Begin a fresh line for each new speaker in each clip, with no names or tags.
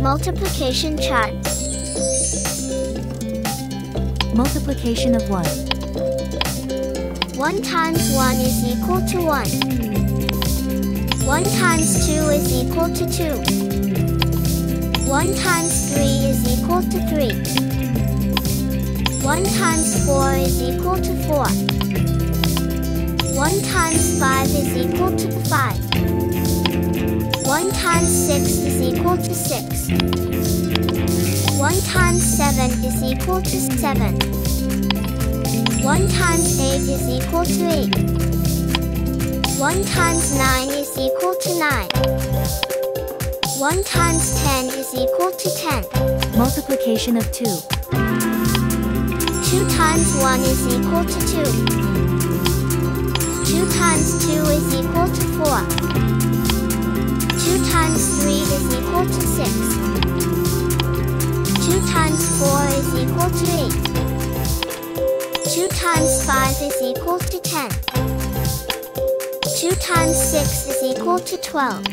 Multiplication chart.
Multiplication of 1.
1 times 1 is equal to 1. 1 times 2 is equal to 2. 1 times 3 is equal to 3. 1 times 4 is equal to 4. 1 times 5 is equal to 5. 1 times 6 is equal to 6. 1 times 7 is equal to 7. 1 times 8 is equal to 8. 1 times 9 is equal to 9. 1 times 10 is equal to 10.
Multiplication of 2.
2 times 1 is equal to 2. 2 times 2 is equal to 4. 2 times 3 is equal to 6. 2 times 4 is equal to 8. 2 times 5 is equal to 10. 2 times 6 is equal to 12.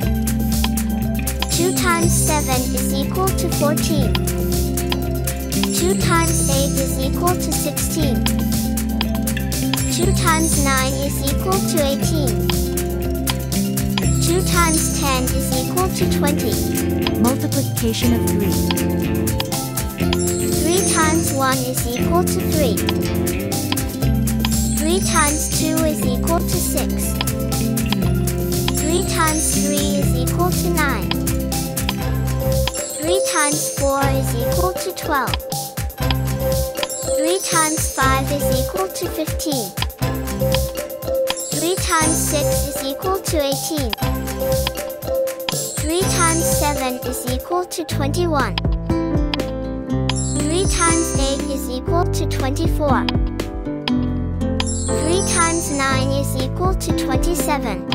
2 times 7 is equal to 14. 2 times 8 is equal to 16. 2 times 9 is equal to 18. 2 times 10 is equal to 20.
Multiplication of 3.
3 times 1 is equal to 3. 3 times 2 is equal to 6. 3 times 3 is equal to 9. 3 times 4 is equal to 12. 3 times 5 is equal to 15. 3 times 6 is equal to 18. 3 times 7 is equal to 21. 3 times 8 is equal to 24. 3 times 9 is equal to 27.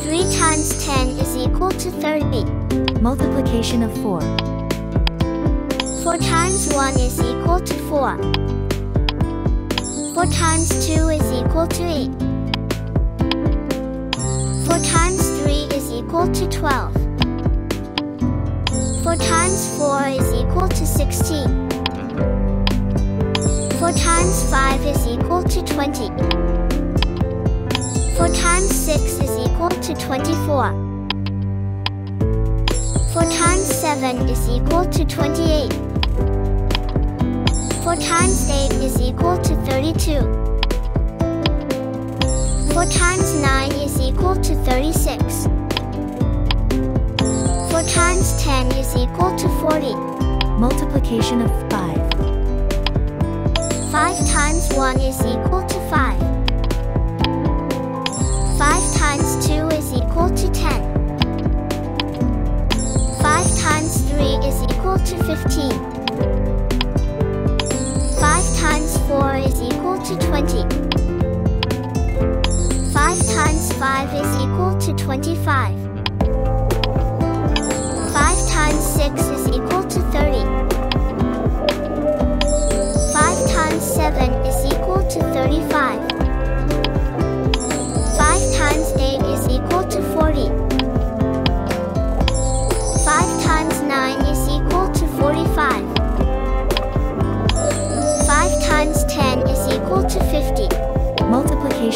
3 times 10 is equal to 30.
Multiplication of 4.
4 times 1 is equal to 4. 4 times 2 is equal to 8. 4 times 3 is equal to 12. 4 times 4 is equal to 16. 4 times 5 is equal to 20. 4 times 6 is equal to 24. 4 times 7 is equal to 28. 4 times 8 is equal to 32. 4 times 9 is equal to 36. 4 times 10 is equal to 40.
Multiplication of 5.
5 times 1 is equal to 5.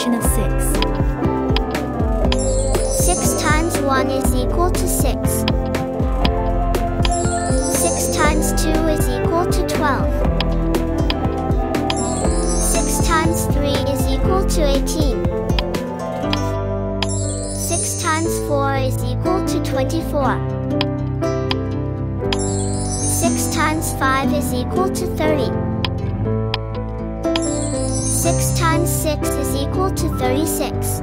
Multiplication of 6.
6 times 1 is equal to 6. 6 times 2 is equal to 12. 6 times 3 is equal to 18. 6 times 4 is equal to 24. 6 times 5 is equal to 30. 6 times 6 is equal to 36.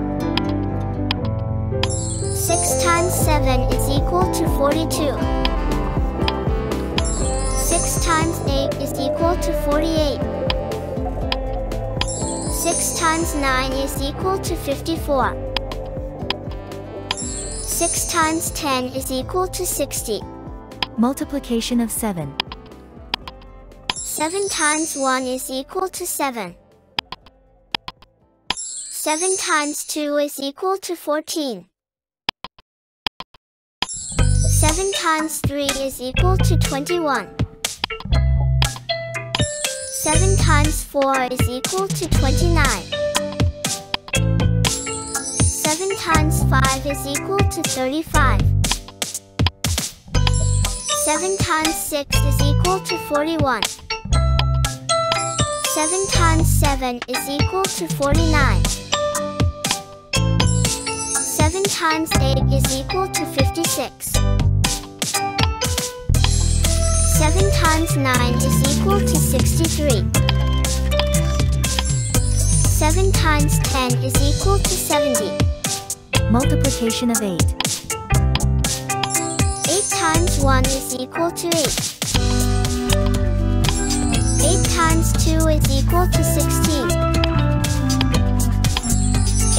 6 times 7 is equal to 42. 6 times 8 is equal to 48. 6 times 9 is equal to 54. 6 times 10 is equal to 60.
Multiplication of 7.
7 times 1 is equal to 7. 7 times 2 is equal to 14. 7 7 times 3 is equal to 21. 7 times 4 is equal to 29. 7 times 5 is equal to 35. 7 times 6 is equal to 41. 7 times 7 is equal to 49. 7 times 8 is equal to 56. 7 times 9 is equal to 63. 7 times 10 is equal to 70.
Multiplication of 8.
8 times 1 is equal to 8. 8 times 2 is equal to 16.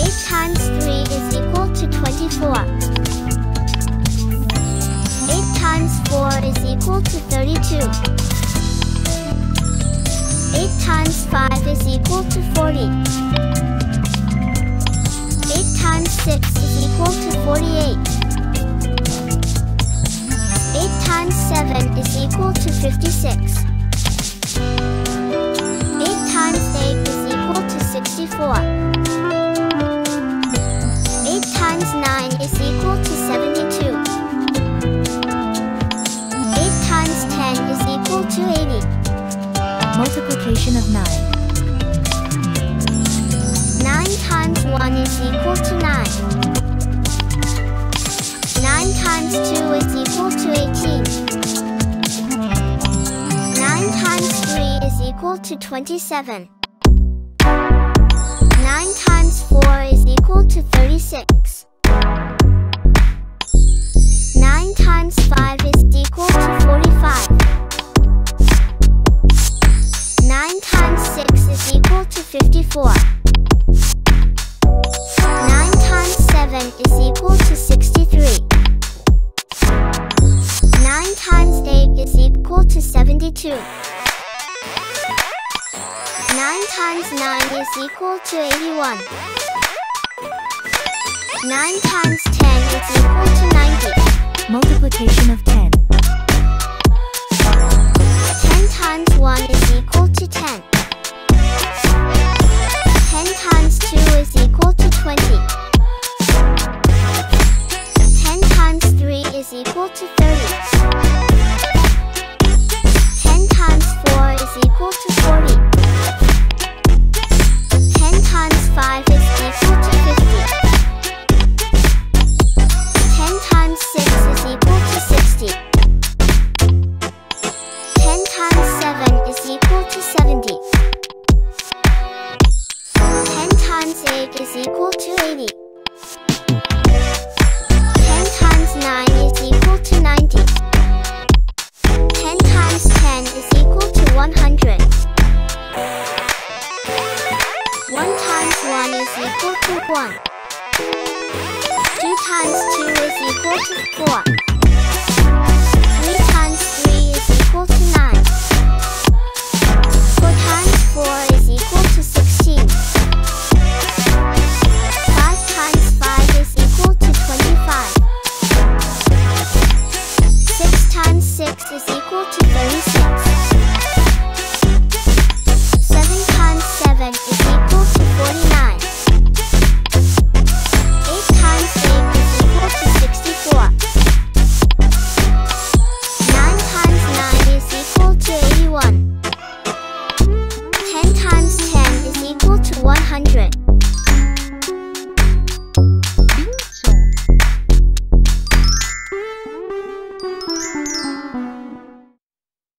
8 times 3 is equal to 24. 8 times 4 is equal to 32. 8 times 5 is equal to 40. 8 times 6 is equal to 48. 8 times 7 is equal to 56. 8 times 8 is equal to 64.
Multiplication of 9.
9 times 1 is equal to 9. 9 times 2 is equal to 18. 9 times 3 is equal to 27. 9 times 4 is equal to 36. Is equal to 72. 9 times 9 is equal to 81. 9 times 10 is equal to 90.
Multiplication of 10.
10 is equal to 80. 10 times 9 is equal to 90. 10 times 10 is equal to 100. 1 times 1 is equal to 1. 2 times 2 is equal to 4. 3 times 3 is equal to 9. 4 times 4 is equal to 16.